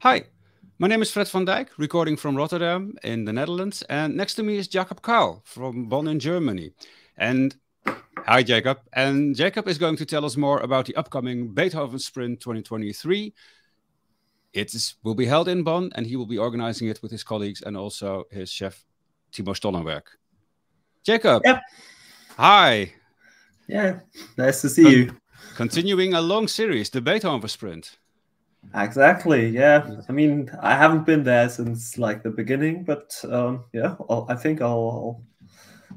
Hi, my name is Fred van Dijk, recording from Rotterdam in the Netherlands. And next to me is Jakob Kahl from Bonn in Germany. And hi, Jakob. And Jakob is going to tell us more about the upcoming Beethoven Sprint 2023. It is, will be held in Bonn, and he will be organizing it with his colleagues and also his chef, Timo Stollenwerk. Jakob. Yep. Hi. Yeah, nice to see Con you. Continuing a long series, the Beethoven Sprint. Exactly. Yeah. I mean, I haven't been there since like the beginning, but um, yeah, I'll, i think I'll,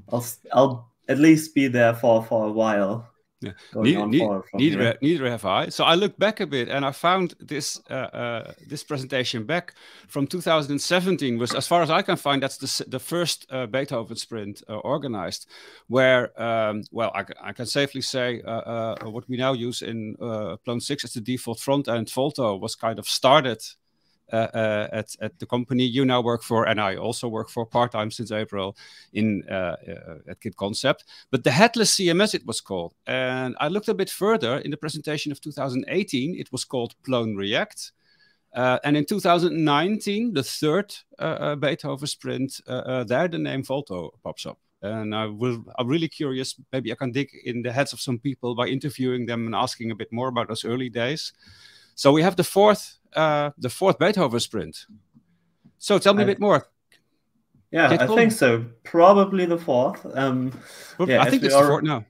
I'll, I'll at least be there for for a while. Yeah. Neither, neither, neither, have I. So I looked back a bit and I found this uh, uh, this presentation back from 2017 was, as far as I can find, that's the, the first uh, Beethoven sprint uh, organized, where, um, well, I, I, can safely say uh, uh, what we now use in uh, Plone 6 as the default front end, Volto, was kind of started at, at the company you now work for, and I also work for part time since April in uh, at kitconcept. But the headless CMS it was called, and I looked a bit further in the presentation of 2018. It was called Plone React. Uh, and in 2019, the third uh, uh, Beethoven sprint, there the name Volto pops up. And I will, I'm really curious. Maybe I can dig in the heads of some people by interviewing them and asking a bit more about those early days. So we have the fourth uh, the fourth Beethoven sprint. So tell me I, a bit more. Yeah, I think so. Probably the fourth. Um, yeah, I think it's are, the fourth now.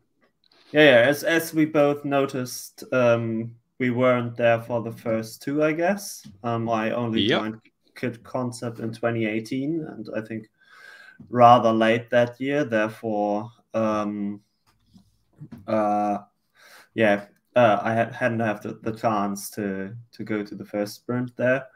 Yeah, yeah. As as we both noticed, um, we weren't there for the first two. I guess. Um, I only yep. joined kitconcept in 2018, and I think rather late that year. Therefore, um, uh, yeah, uh, I had, hadn't had the, the chance to to go to the first sprint there.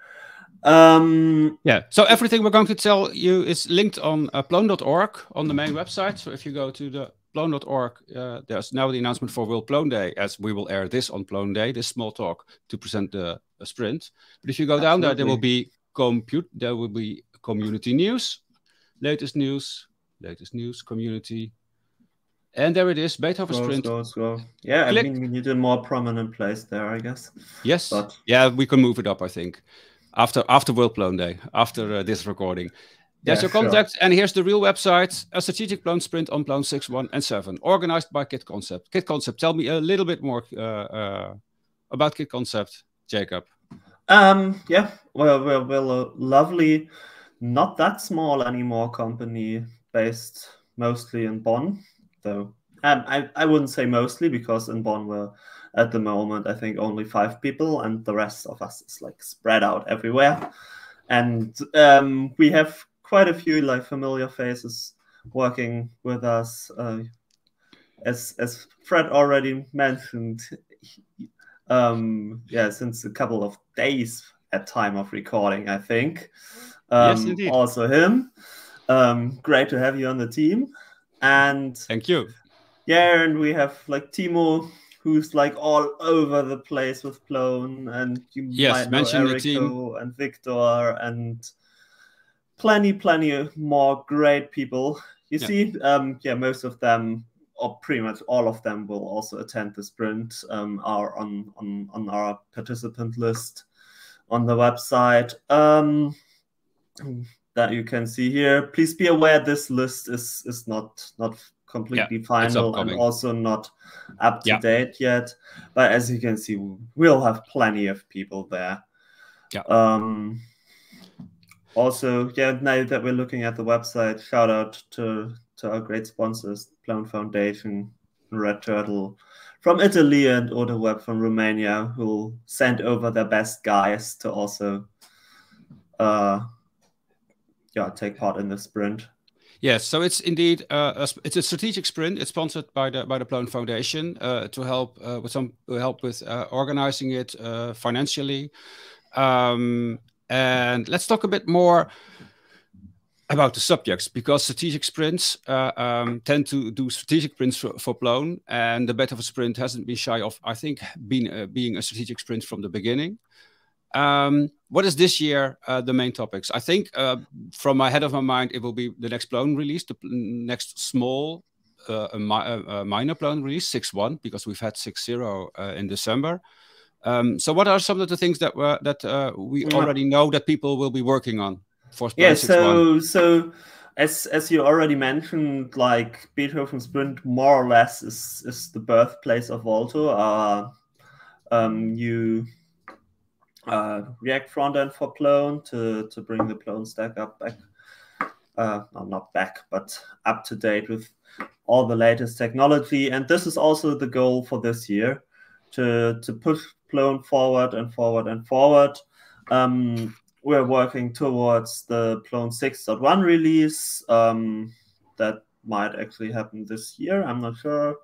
Um, yeah, so everything we're going to tell you is linked on uh, plone.org on the main website. So if you go to the plone.org, uh, there's now the announcement for World Plone Day, as we will air this on Plone Day, this small talk to present the sprint. But if you go Absolutely. down there, there will be compute, there will be community news, latest news, latest news, community, and there it is, Beethoven scroll, Sprint. Scroll, scroll. Yeah, Click. I mean, we need a more prominent place there, I guess. Yes. But... Yeah, we can move it up, I think, after after World Plone Day, after uh, this recording. There's yeah, your contact, sure. and here's the real website, a strategic plone sprint on plone 6, 1, and 7, organized by kitconcept. Kit Concept, tell me a little bit more uh, uh, about Kit Concept, Jakob. Um, yeah, well, we're, we're a lovely, not that small anymore company based mostly in Bonn. So um, I, I wouldn't say mostly because in Bonn we're at the moment I think only five people and the rest of us is like spread out everywhere. And um, we have quite a few like familiar faces working with us. Uh, as as Fred already mentioned, um, yeah, since a couple of days at time of recording, I think. Um, yes, indeed. Also him. Um, great to have you on the team. And thank you. Yeah, and we have like Timo, who's like all over the place with Plone, and you yes, might know Erico and Victor and plenty, plenty more great people. You yeah. see, um, yeah, most of them, or pretty much all of them, will also attend the sprint. Um, are on on on our participant list on the website. Um, that you can see here. Please be aware this list is is not not completely yeah, final and also not up to yeah. date yet. But as you can see, we'll have plenty of people there. Yeah. Um, also, yeah, now that we're looking at the website, shout out to to our great sponsors, Plone Foundation, RedTurtle from Italy, and Web from Romania, who'll send over their best guys to also uh, yeah take part in the sprint. Yes, so it's indeed uh, a, it's a strategic sprint. It's sponsored by the by the Plone Foundation uh, to help uh, with some help with uh, organizing it uh, financially. Um, and let's talk a bit more about the subjects because strategic sprints uh, um, tend to do strategic sprints for, for Plone, and the Beethoven sprint hasn't been shy of, I think, being being a strategic sprint from the beginning. Um, what is this year uh, the main topics? I think uh, from my head of my mind, it will be the next Plone release, the next small uh, a, mi a minor Plone release, six one, because we've had 6.0 uh, in December. Um, so, what are some of the things that were that uh, we yeah. already know that people will be working on for? Yeah. So, so as as you already mentioned, like Beethoven Sprint more or less is is the birthplace of Volto. Uh, um, you uh, React front end for Plone to to bring the Plone stack up back. Uh, no, not back, but up to date with all the latest technology. And this is also the goal for this year to to push Plone forward and forward and forward. Um, we're working towards the Plone 6.1 release. Um, that might actually happen this year. I'm not sure.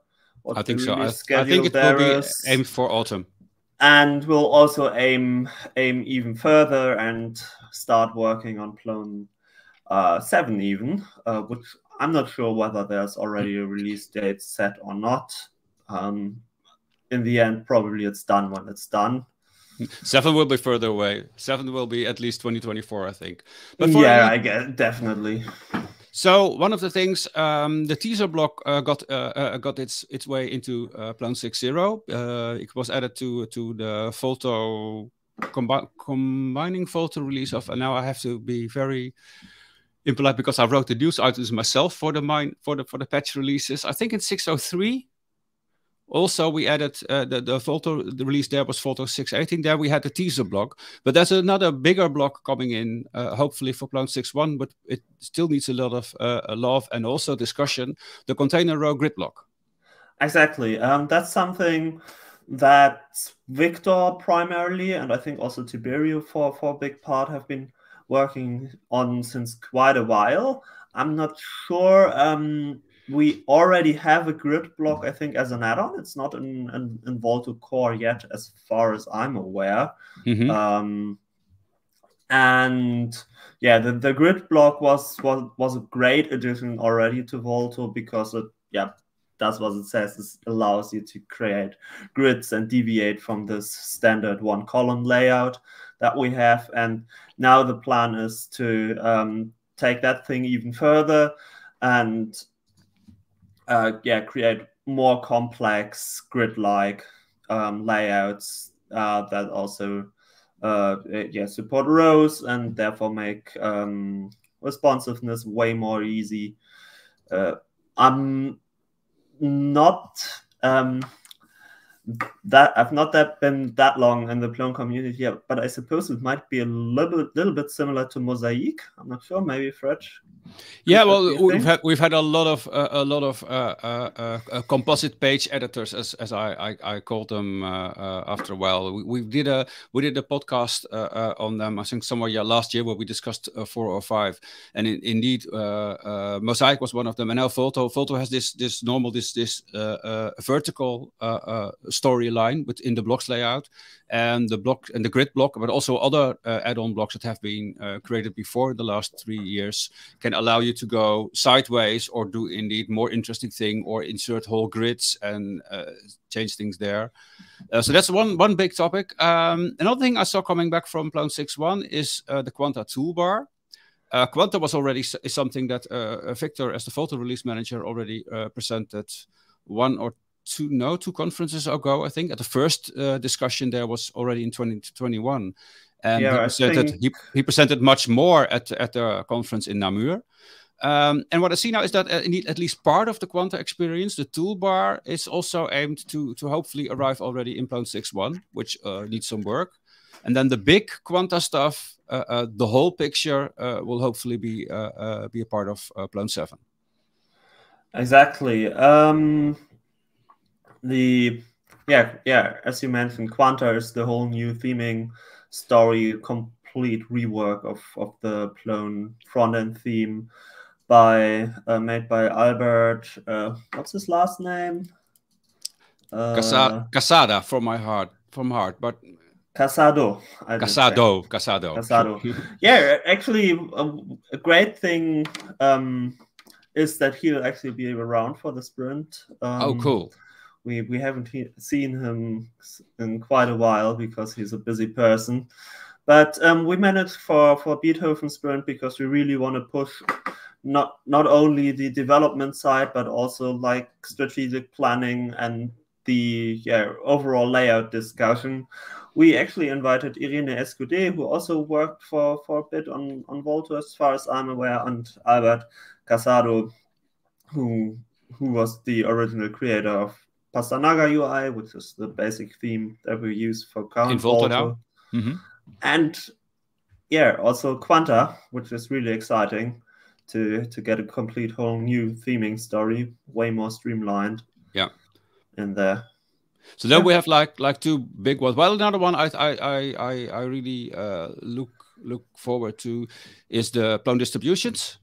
I think so. I, I, think it will be is. aimed for autumn. And we'll also aim aim even further and start working on Plone uh, 7 even, uh, which I'm not sure whether there's already a release date set or not. Um, in the end, probably it's done when it's done. Seven will be further away. Seven will be at least 2024, I think. But yeah. I guess definitely. So one of the things, um, the teaser block uh, got uh, uh, got its its way into uh, Plone 6.0. Uh, it was added to to the Volto combi combining Volto release of. And now I have to be very impolite because I wrote the news items myself for the mine for the for the patch releases. I think in 603 also, we added uh, the, the Volto the release there was Volto 618. There we had the teaser block, but there's another bigger block coming in, uh, hopefully for Plone 6.1, but it still needs a lot of uh, love and also discussion. The container row grid block. Exactly. Um, that's something that Victor primarily, and I think also Tiberiu for, for a big part, have been working on since quite a while. I'm not sure. Um, we already have a grid block, I think, as an add-on. It's not in, in, in Volto Core yet, as far as I'm aware. Mm-hmm. Um, and yeah, the, the grid block was, was was a great addition already to Volto because it yeah does what it says. It allows you to create grids and deviate from this standard one column layout that we have. And now the plan is to um, take that thing even further and uh, yeah, create more complex grid-like um, layouts uh, that also uh, yeah support rows and therefore make um, responsiveness way more easy. Uh, I'm not um, that I've not that been that long in the Plone community yet, but I suppose it might be a little bit, little bit similar to Mosaic. I'm not sure. Maybe Fred. Yeah, well, we've had we've had a lot of uh, a lot of uh, uh, uh, composite page editors, as as I I, I called them uh, uh, after a while. We, we, did a we did a podcast on them. I think somewhere yeah last year where we discussed four or five, and in, indeed Mosaic was one of them. And now Volto Volto has this this normal this this vertical storyline within the blocks layout and the block and the grid block, but also other uh, add-on blocks that have been uh, created before the last three years can allow you to go sideways or do indeed more interesting thing or insert whole grids and uh, change things there. Uh, so that's one one big topic. Um, another thing I saw coming back from Plone 6.1 is uh, the Quanta toolbar. Uh, Quanta was already something that Victor, as the Volto release manager, already presented one or two no two conferences ago i think at the first uh, discussion there was already in 2021 and yeah, he presented think... he, he, presented much more at at the conference in namur um, and what I see now is that uh, at least part of the Quanta experience, the toolbar, is also aimed to to hopefully arrive already in Plone 6.1, which uh, needs some work. And then the big Quanta stuff, uh, uh the whole picture, uh, will hopefully be uh, be a part of Plone 7. Exactly. Um, the yeah yeah as you mentioned quanta is the whole new theming story complete rework of of the Plone front end theme by uh, made by albert uh, what's his last name uh, casada from my heart from heart but Casado. Casado. Casado. Casado. yeah, actually, a, a great thing um, is that he'll actually be around for the sprint. Um, oh, cool we we haven't seen him in quite a while because he's a busy person. But um, we managed for for Beethoven Sprint because we really want to push not not only the development side but also like strategic planning and the yeah overall layout discussion, we actually invited Irene Escudé, who also worked for for a bit on on Volto, as far as I'm aware, and Albert Casado, who who was the original creator of Pastanaga UI, which is the basic theme that we use for current in Volto. now. Mm-hmm. And yeah, also Quanta, which is really exciting to to get a complete whole new theming story, way more streamlined. Yeah. In there. So then yeah. we have like like two big ones. Well, another one I I I I really uh, look look forward to is the Plone distributions.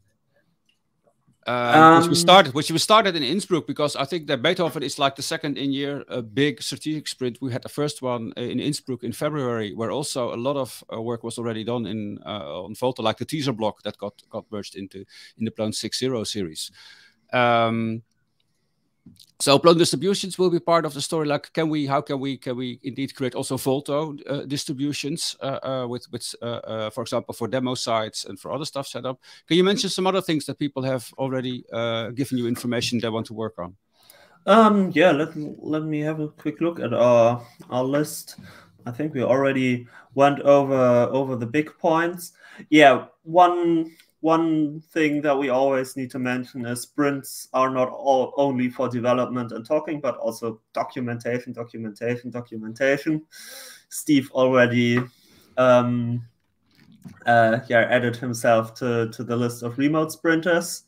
Um, which we um, started, which we started in Innsbruck because I think that Beethoven is like the second in year a big strategic sprint. We had the first one uh, in Innsbruck in February, where also a lot of uh, work was already done in uh, on Volto, like the teaser block that got got merged into in the Plone 6.0 series. Um, so Plone distributions will be part of the story. Like, can we? How can we? Can we indeed create also Volto uh, distributions uh, uh, with, with, uh, uh, for example, for demo sites and for other stuff set up? Can you mention some other things that people have already uh, given you information they want to work on? Um, yeah, let let me have a quick look at our our list. I think we already went over over the big points. Yeah, one one thing that we always need to mention is sprints are not all only for development and talking, but also documentation, documentation, documentation. Steve already um, uh, yeah, added himself to, to the list of remote sprinters.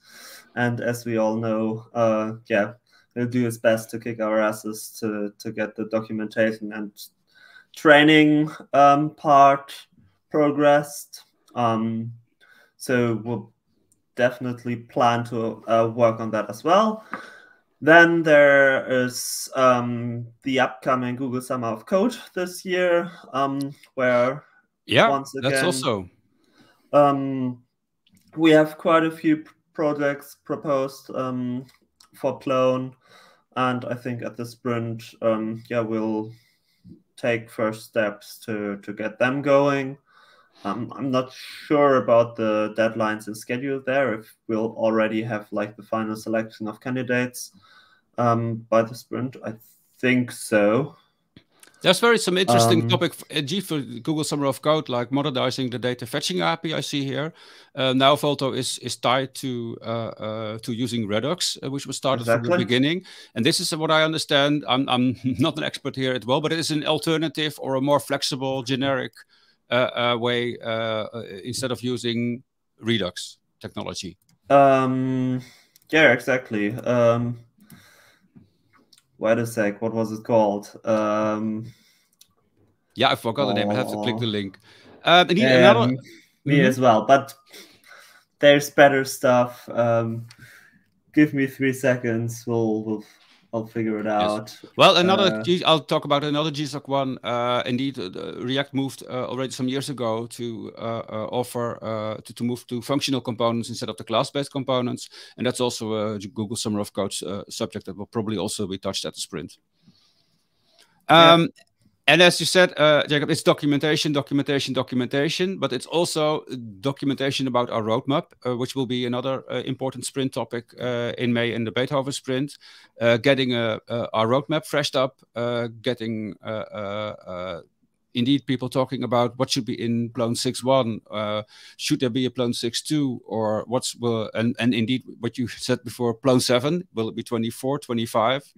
And as we all know, uh, yeah, he'll do his best to kick our asses to, to get the documentation and training um, part progressed. Um, so we'll definitely plan to uh, work on that as well. Then there is um, the upcoming Google Summer of Code this year, um, where yeah, once again, that's also um, we have quite a few projects proposed um, for Plone, and I think at the sprint, um, yeah, we'll take first steps to to get them going. Um, I'm not sure about the deadlines and schedule there. If we'll already have like the final selection of candidates um, by the sprint, I think so. There's very some interesting um, topic G for Google Summer of Code, like modernizing the data fetching API. I see here uh, now Volto is is tied to uh, uh, to using Redux, uh, which was started exactly. from the beginning. And this is what I understand. I'm I'm not an expert here at well, but it is an alternative or a more flexible, generic way uh, instead of using Redux technology? Um, yeah, exactly. Um, wait a sec. What was it called? Um, yeah, I forgot oh, the name. I have to click the link. Um, another... me mm -hmm. as well. But there's better stuff. Um, give me three seconds. We'll we'll I'll figure it out. Yes. Well, another uh, G, I'll talk about another GSOC one. Uh, indeed, uh, React moved uh, already some years ago to uh, uh, offer to, to move to functional components instead of the class-based components, and that's also a Google Summer of Code subject that will probably also be touched at the sprint. Um, yeah and as you said, uh, Jakob, it's documentation, documentation, documentation, but it's also documentation about our roadmap, uh, which will be another uh, important sprint topic uh, in May in the Beethoven sprint. Uh, getting uh, our roadmap freshed up, getting indeed people talking about what should be in Plone 6.1, uh, should there be a Plone 6.2, or what's, well, and, and indeed what you said before, Plone 7, will it be 24, 25?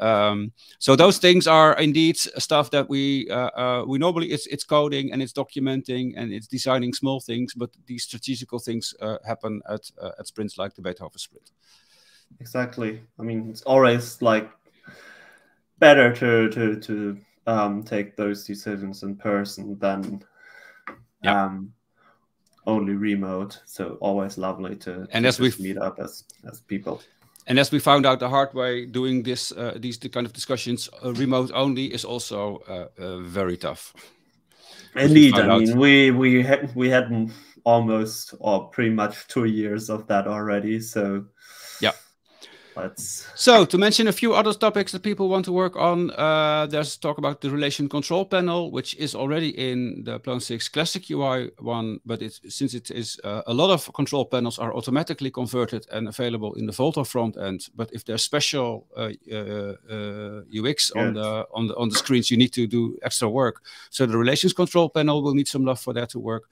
Um, so those things are indeed stuff that we uh, uh, we normally it's it's coding and it's documenting and it's designing small things, but these strategical things uh, happen at uh, at sprints like the Beethoven sprint. Exactly. I mean, it's always like better to to to um, take those decisions in person than yeah. um, only remote. So always lovely to, and to as we meet up as as people. And as we found out the hard way, doing this uh, these the kind of discussions uh, remote only is also uh, uh very tough. Indeed, I mean we we had we had almost or pretty much two years of that already. So. Let's. So to mention a few other topics that people want to work on, uh, there's talk about the relation control panel, which is already in the Plone 6 Classic UI one, but it's since it is uh, a lot of control panels are automatically converted and available in the Volto front end. But if there's special uh, UX uh, on the on the on the screens, you need to do extra work. So the relations control panel will need some love for that to work.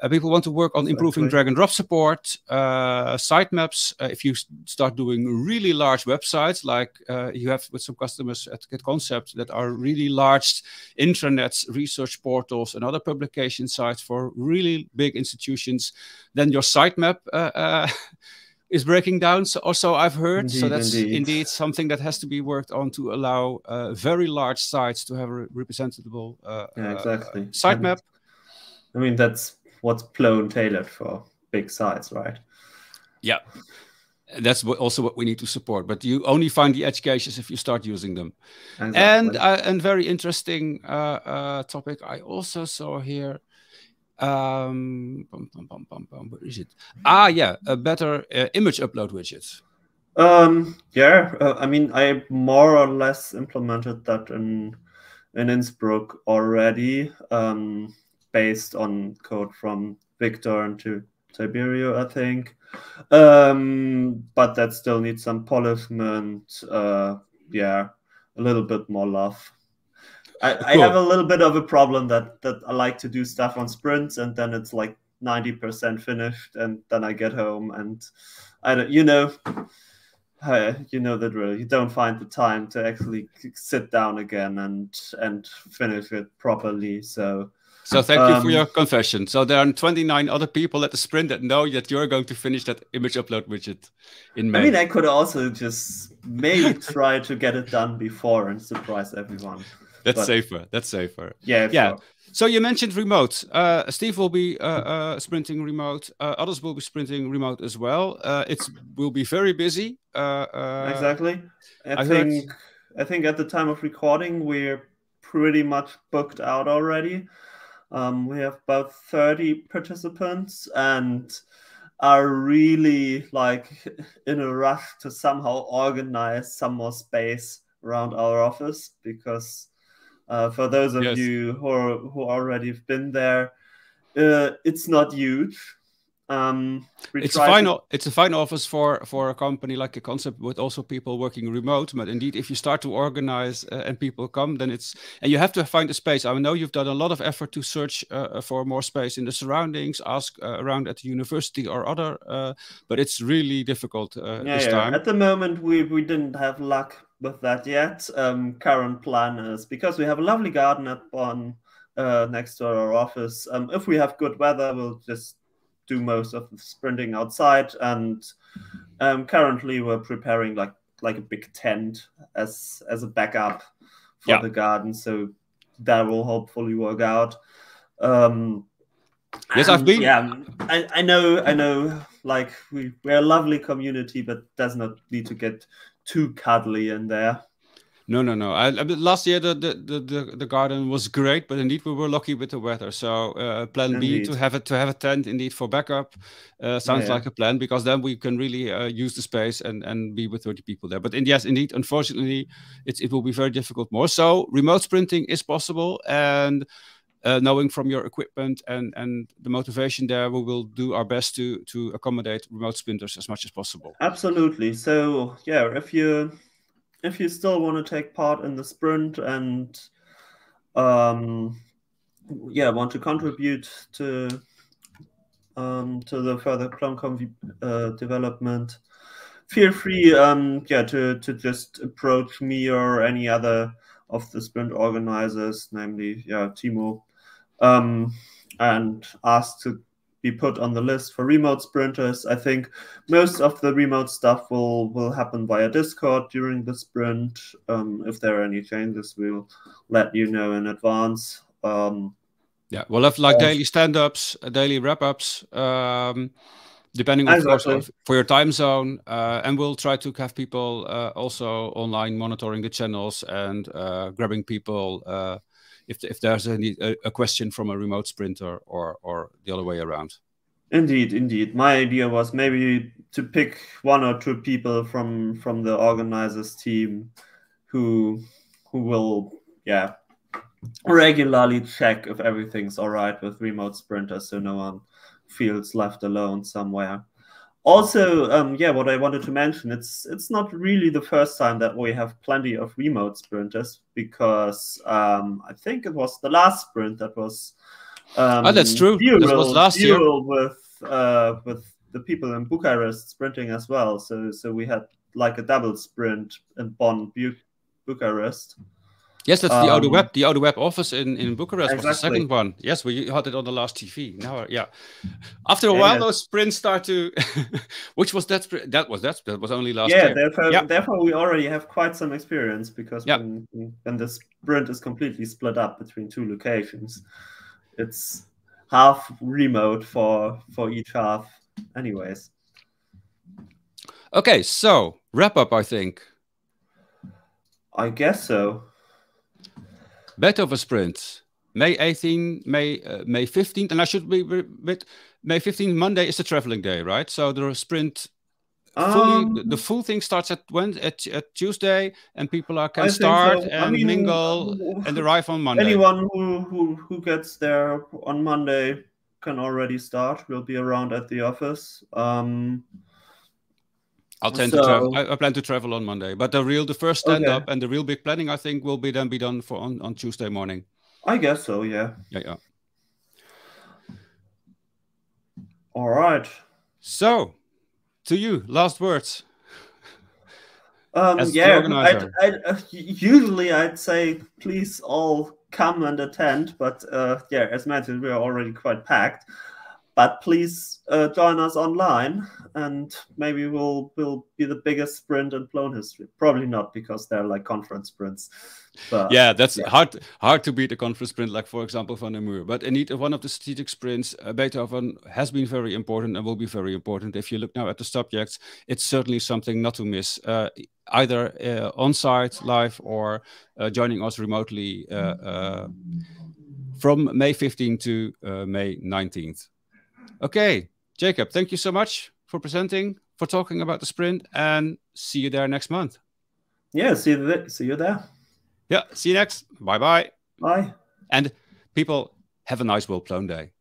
Uh, people want to work on improving drag and drop support, uh, sitemaps. Uh, if you start doing really large websites, like uh, you have with some customers at kitconcept that are really large intranets, research portals, and other publication sites for really big institutions, then your sitemap uh, uh, is breaking down. So also I've heard. Indeed, so that's indeed. indeed. something that has to be worked on to allow very large sites to have a representable yeah, exactly. sitemap. I mean, that's what's Plone tailored for big sites, right? Yeah. That's what, also what we need to support, but you only find the edge cases if you start using them. Exactly. And uh, and very interesting uh, uh, topic I also saw here. Um, bum, bum, bum, where is it? Ah, yeah, a better uh, image upload widget. Um, yeah, uh, I mean, I more or less implemented that in in Innsbruck already. Um, based on code from Victor and to Tiberiu, I think. Um, but that still needs some polishment. Uh, yeah, a little bit more love. I, cool. I have a little bit of a problem that that I like to do stuff on sprints and then it's like 90% finished and then I get home and I don't you know uh, you know the drill you don't find the time to actually sit down again and and finish it properly so so thank um, you for your um, confession. So there are 29 other people at the sprint that know that you're going to finish that image upload widget in May. I mean, I could also just maybe try to get it done before and surprise everyone. That's but, safer. That's safer. Yeah. Yeah. Sure. So you mentioned remote. Uh, Steve will be uh, uh, sprinting remote. Uh, others will be sprinting remote as well. Uh, it will be very busy. Uh, exactly. I, I think. Heard... I think at the time of recording, we're pretty much booked out already. Um, we have about 30 participants and are really like in a rush to somehow organize some more space around our office because uh, for those of yes. you who, are, who already have been there, uh, it's not huge. Um, it's a fine. To... It's a fine office for for a company like a concept with also people working remote. But indeed, if you start to organize uh, and people come, then it's and you have to find a space. I know you've done a lot of effort to search uh, for more space in the surroundings, ask uh, around at the university or other, uh, but it's really difficult uh, yeah, this yeah. time. At the moment, we we didn't have luck with that yet. Um, current plan is because we have a lovely garden at Bonn. Uh, next to our office. Um, if we have good weather, we'll just do most of the sprinting outside. And um, currently, we're preparing like like a big tent as as a backup for yeah. the garden. So that will hopefully work out. Um, yes, I've been. Yeah, I, I know. I know. Like we we're a lovely community, but does not need to get too cuddly in there. No, no, no. I, last year the, the, the, the garden was great, but indeed we were lucky with the weather. So uh, plan indeed. B to have it to have a tent indeed for backup uh, sounds yeah. like a plan because then we can really uh, use the space and and be with 30 people there. But in, yes, indeed, unfortunately, it it will be very difficult more. So remote sprinting is possible and. Uh, knowing from your equipment and and the motivation there, we will do our best to to accommodate remote sprinters as much as possible. Absolutely. So yeah, if you if you still want to take part in the sprint and um, yeah want to contribute to um, to the further PloneConf uh, development, feel free um, yeah to to just approach me or any other of the sprint organizers, namely yeah Timo, um, and ask to be put on the list for remote sprinters. I think most of the remote stuff will will happen via Discord during the sprint. Um, if there are any changes, we'll let you know in advance. Um, yeah, we'll have like daily stand-ups, uh, daily wrap-ups, um, depending of exactly. for your time zone, uh, and we'll try to have people uh, also online monitoring the channels and uh, grabbing people uh, if if there's a, a question from a remote sprinter or or the other way around. Indeed, indeed. My idea was maybe to pick one or two people from from the organizers team who who will yeah regularly check if everything's all right with remote sprinters so no one feels left alone somewhere also um, yeah what i wanted to mention it's it's not really the first time that we have plenty of remote sprinters because um, i think it was the last sprint that was um, oh that's true. Dual, this was last year. with uh, with the people in bucharest sprinting as well. So so we had like a double sprint in bonn Bu- bucharest Yes, that's um, the Eau de Web. The Eau de Web office in, in Bucharest exactly. was the second one. Yes, we had it on the last TV. Now, yeah. After a yeah, while, yeah. those sprints start to. which was that? That was that. That was only last yeah, year. Therefore, yeah, therefore, we already have quite some experience because yeah. when, when the sprint is completely split up between two locations, it's half remote for for each half, anyways. Okay, so wrap up. I think. I guess so. Beethoven Sprint, May 18, May uh, May 15th, and I should be with May 15th. Monday is the traveling day, right? So the sprint, fully, um, the, the, full thing starts at when at, at Tuesday, and people are, can I start so. and I mean, mingle and arrive on Monday. Anyone who, who who gets there on Monday can already start. We'll be around at the office. Um, I'll tend so, to travel. I, I, plan to travel on Monday, but the real, the first stand okay. up and the real big planning, I think, will be then be done for on, on Tuesday morning. I guess so. Yeah. Yeah. Yeah. All right. So, to you, last words. Um, yeah, I'd, I'd, uh, usually I'd say please all come and attend, but uh, yeah, as mentioned, we are already quite packed. But please uh, join us online, and maybe we'll will be the biggest sprint in Plone history. Probably not because they're like conference sprints. But, yeah, that's yeah. hard hard to beat a conference sprint, like for example Van der Muur. But indeed, one of the strategic sprints, uh, Beethoven has been very important and will be very important. If you look now at the subjects, it's certainly something not to miss. Uh, either uh, on site, live, or uh, joining us remotely uh, uh, from May 15th to May 19th. Okay, Jakob, thank you so much for presenting, for talking about the sprint, and see you there next month. Yeah, see you there. See you there. Yeah, see you next. Bye bye. Bye. And people, have a nice World Plone Day.